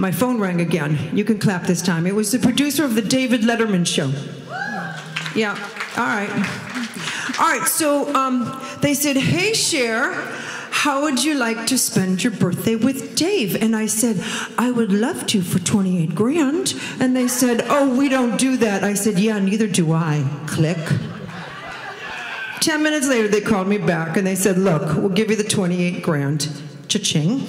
My phone rang again. You can clap this time. It was the producer of the David Letterman show. Yeah, all right. All right, so um, they said, Hey, Cher, how would you like to spend your birthday with Dave? And I said, I would love to for 28 grand. And they said, Oh, we don't do that. I said, Yeah, neither do I. Click. 10 minutes later, they called me back and they said, Look, we'll give you the 28 grand. Cha-ching.